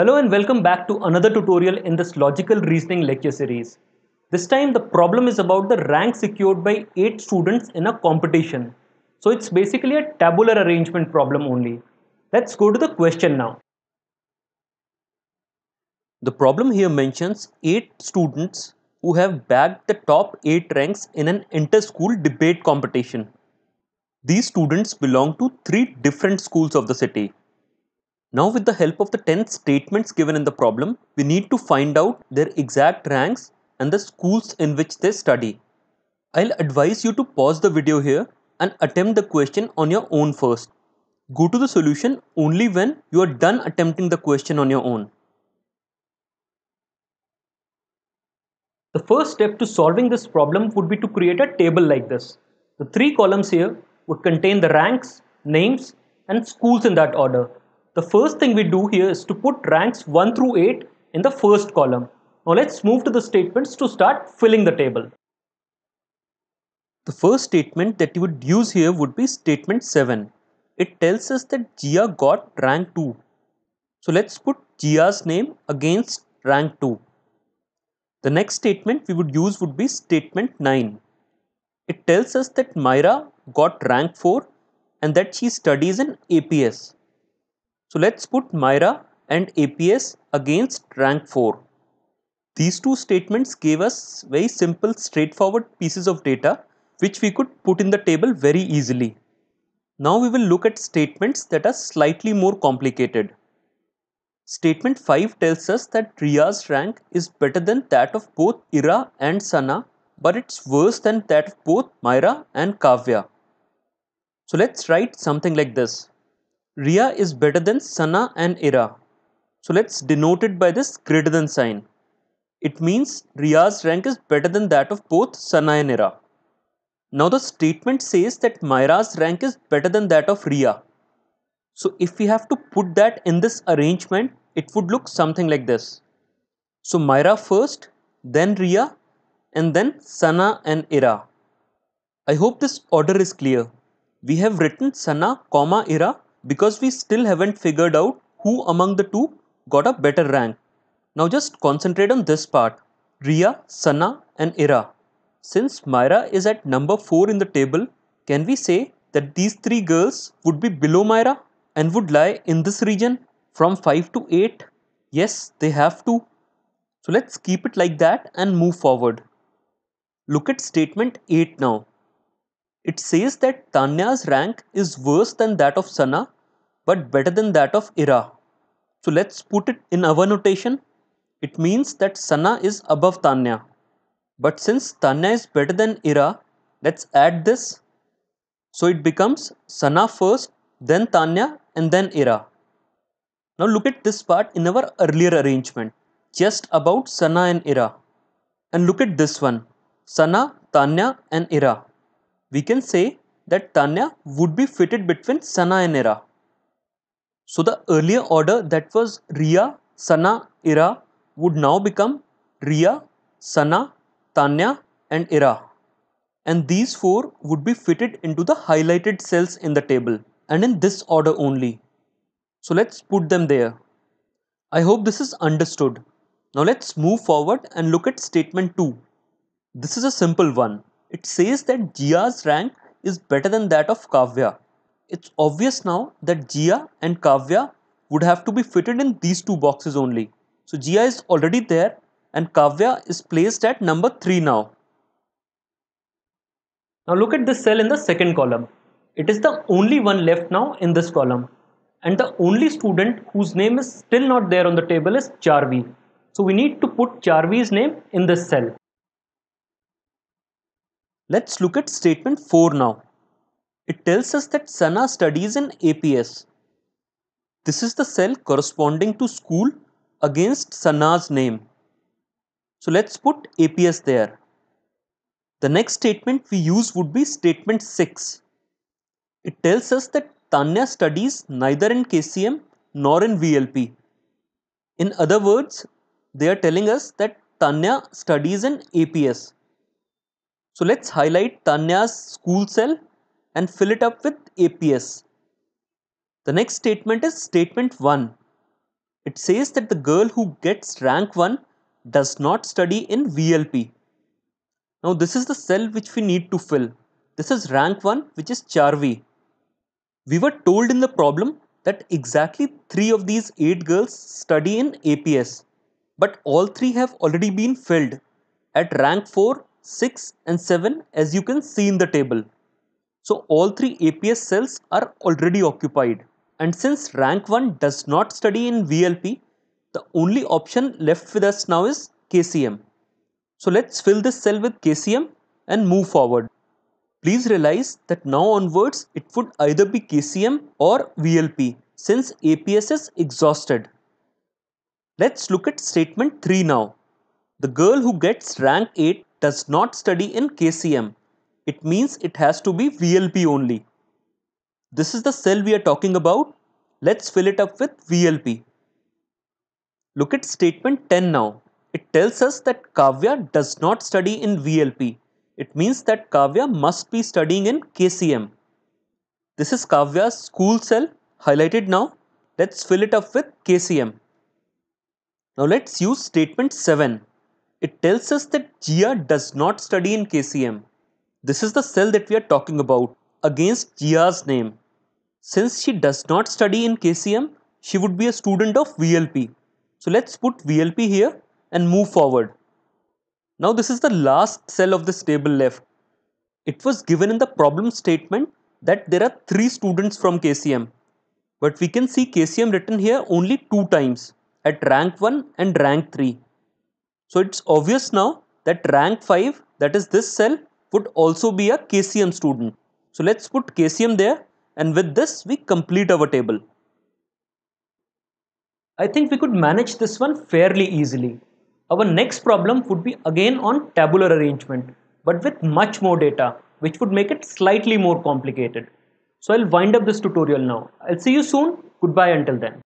Hello and welcome back to another tutorial in this logical reasoning lecture series. This time the problem is about the rank secured by 8 students in a competition. So it's basically a tabular arrangement problem only. Let's go to the question now. The problem here mentions 8 students who have bagged the top 8 ranks in an inter-school debate competition. These students belong to 3 different schools of the city. Now with the help of the 10 statements given in the problem, we need to find out their exact ranks and the schools in which they study. I'll advise you to pause the video here and attempt the question on your own first. Go to the solution only when you are done attempting the question on your own. The first step to solving this problem would be to create a table like this. The three columns here would contain the ranks, names and schools in that order the first thing we do here is to put ranks 1 through 8 in the first column. Now let's move to the statements to start filling the table. The first statement that you would use here would be statement 7. It tells us that Gia got rank 2. So let's put Gia's name against rank 2. The next statement we would use would be statement 9. It tells us that Myra got rank 4 and that she studies in APS. So let's put Myra and APS against rank 4. These two statements gave us very simple straightforward pieces of data which we could put in the table very easily. Now we will look at statements that are slightly more complicated. Statement 5 tells us that Riya's rank is better than that of both Ira and Sana but it's worse than that of both Myra and Kavya. So let's write something like this. Riya is better than Sana and Ira. So let's denote it by this greater than sign. It means Ria's rank is better than that of both Sana and Ira. Now the statement says that Myra's rank is better than that of Ria. So if we have to put that in this arrangement, it would look something like this. So Myra first, then Ria, and then Sana and Ira. I hope this order is clear. We have written Sana, comma Ira because we still haven't figured out who among the two got a better rank. Now just concentrate on this part. Riya, Sana and Ira. Since Myra is at number 4 in the table, can we say that these three girls would be below Myra and would lie in this region from 5 to 8? Yes, they have to. So let's keep it like that and move forward. Look at statement 8 now. It says that Tanya's rank is worse than that of Sana but better than that of Ira. So let's put it in our notation. It means that Sana is above Tanya. But since Tanya is better than Ira, let's add this. So it becomes Sana first, then Tanya and then Ira. Now look at this part in our earlier arrangement, just about Sana and Ira. And look at this one, Sana, Tanya and Ira we can say that Tanya would be fitted between Sana and Ira. So the earlier order that was Ria, Sana, Ira would now become Ria, Sana, Tanya and Ira. And these four would be fitted into the highlighted cells in the table and in this order only. So let's put them there. I hope this is understood. Now let's move forward and look at statement 2. This is a simple one it says that Jia's rank is better than that of Kavya. It's obvious now that Jia and Kavya would have to be fitted in these two boxes only. So Jia is already there and Kavya is placed at number 3 now. Now look at this cell in the second column. It is the only one left now in this column. And the only student whose name is still not there on the table is Charvi. So we need to put Charvi's name in this cell. Let's look at statement 4 now. It tells us that Sana studies in APS. This is the cell corresponding to school against Sana's name. So let's put APS there. The next statement we use would be statement 6. It tells us that Tanya studies neither in KCM nor in VLP. In other words, they are telling us that Tanya studies in APS. So let's highlight Tanya's school cell and fill it up with APS. The next statement is statement 1. It says that the girl who gets rank 1 does not study in VLP. Now this is the cell which we need to fill. This is rank 1 which is Charvi. We were told in the problem that exactly 3 of these 8 girls study in APS. But all 3 have already been filled at rank 4, 6 and 7 as you can see in the table. So all 3 APS cells are already occupied. And since rank 1 does not study in VLP, the only option left with us now is KCM. So let's fill this cell with KCM and move forward. Please realize that now onwards it would either be KCM or VLP since APS is exhausted. Let's look at statement 3 now. The girl who gets rank 8 does not study in KCM. It means it has to be VLP only. This is the cell we are talking about. Let's fill it up with VLP. Look at statement 10 now. It tells us that Kavya does not study in VLP. It means that Kavya must be studying in KCM. This is Kavya's school cell highlighted now. Let's fill it up with KCM. Now let's use statement 7. It tells us that Jia does not study in KCM. This is the cell that we are talking about against Jia's name. Since she does not study in KCM, she would be a student of VLP. So let's put VLP here and move forward. Now this is the last cell of this table left. It was given in the problem statement that there are three students from KCM. But we can see KCM written here only two times at rank 1 and rank 3. So it's obvious now that rank 5 that is this cell would also be a KCM student. So let's put KCM there and with this we complete our table. I think we could manage this one fairly easily. Our next problem would be again on tabular arrangement, but with much more data, which would make it slightly more complicated. So I'll wind up this tutorial now. I'll see you soon. Goodbye until then.